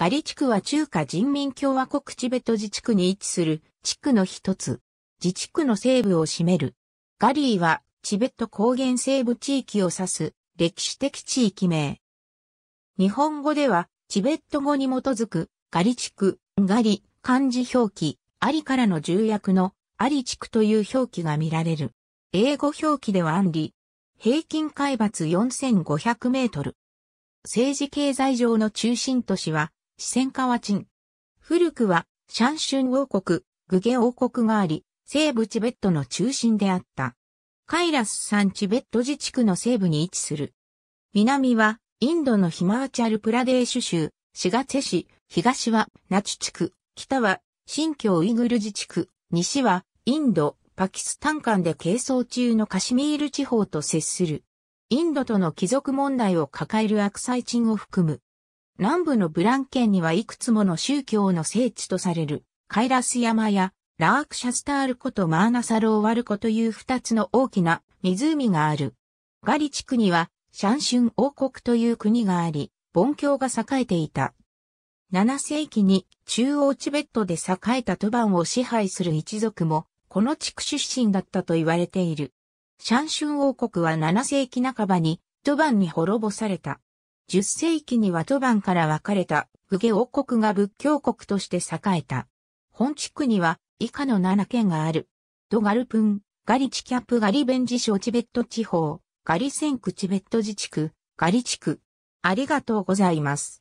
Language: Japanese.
ガリ地区は中華人民共和国チベト自治区に位置する地区の一つ。自治区の西部を占める。ガリーはチベット高原西部地域を指す歴史的地域名。日本語ではチベット語に基づくガリ地区、ガリ、漢字表記、アリからの重役のアリ地区という表記が見られる。英語表記ではアンリ。平均海抜4500メートル。政治経済上の中心都市は四川川鎮。古くはシャンシュン王国、グゲ王国があり、西部チベットの中心であった。カイラス山チベット自治区の西部に位置する。南はインドのヒマーチャルプラデーシュ州、シガツェ市、東はナチュ地区、北は新疆ウイグル自治区、西はインド、パキスタン間で係争中のカシミール地方と接する。インドとの貴族問題を抱えるアクサイチンを含む。南部のブラン県にはいくつもの宗教の聖地とされる、カイラス山やラークシャスタール湖とマーナサローワル湖という二つの大きな湖がある。ガリ地区にはシャンシュン王国という国があり、盆教が栄えていた。7世紀に中央チベットで栄えたトバンを支配する一族も、この地区出身だったと言われている。シャンシュン王国は7世紀半ばにトバンに滅ぼされた。10世紀にはトバンから分かれたグゲ王国が仏教国として栄えた。本地区には以下の7県がある。ドガルプン、ガリチキャップガリベンジ省チベット地方、ガリセンクチベット自治区、ガリ地区。ありがとうございます。